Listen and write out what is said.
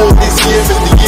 more this year is the